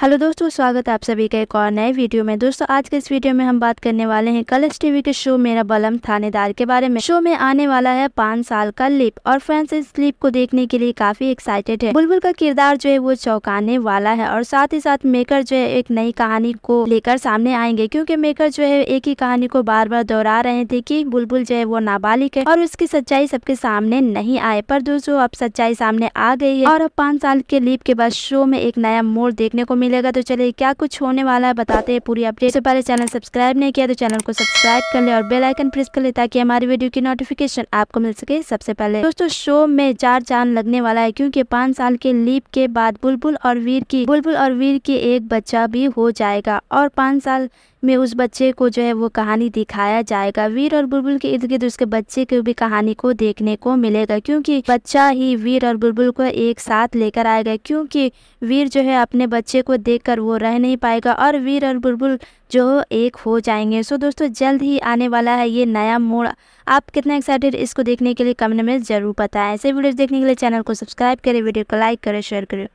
Hello दोस्तों, स्वागत है आप सभी का एक और नए वीडियो में। दोस्तों, आज के इस वीडियो में हम बात करने वाले हैं कलर्स टीवी के शो मेरा बलम थानेदार के बारे में। शो में आने वाला है पाँच साल का लिप और फ्रेंड्स इस लिप को देखने के लिए काफ़ी एक्साइटेड है। बुलबुल का किरदार जो है वो चौंकाने वाला है और साथ ही साथ मेकर जो है एक नई कहानी को लेकर सामने आएँगे क्यूँकी मेकर जो है एक ही कहानी को बार बार दोहरा रहे थे की बुलबुल जो है वो नाबालिग है और उसकी सच्चाई सबके सामने नहीं आए। पर दोस्तों, अब सच्चाई सामने आ गई है और अब पाँच साल के लिप के बाद शो में एक नया मोड़ देखने को मिलेगा तो चलिए क्या कुछ होने वाला है बताते हैं पूरी अपडेट। से पहले चैनल सब्सक्राइब नहीं किया तो चैनल को सब्सक्राइब कर ले और बेलाइकन प्रेस कर ले ताकि हमारी वीडियो की नोटिफिकेशन आपको मिल सके सबसे पहले। दोस्तों शो में चार चाँद लगने वाला है क्योंकि पाँच साल के लीप के बाद बुलबुल और वीर की, बुलबुल और वीर की एक बच्चा भी हो जाएगा और पाँच साल में उस बच्चे को जो है वो कहानी दिखाया जाएगा। वीर और बुलबुल के इर्द गिर्द उसके बच्चे की भी कहानी को देखने को मिलेगा, क्योंकि बच्चा ही वीर और बुलबुल को एक साथ लेकर आएगा, क्योंकि वीर जो है अपने बच्चे को देखकर वो रह नहीं पाएगा और वीर और बुलबुल जो एक हो जाएँगे। सो दोस्तों, जल्द ही आने वाला है ये नया मोड़। आप कितना एक्साइटेड इसको देखने के लिए कमेंट में ज़रूर बताएँ। ऐसे वीडियोस देखने के लिए चैनल को सब्सक्राइब करें, वीडियो को लाइक करें, शेयर करें।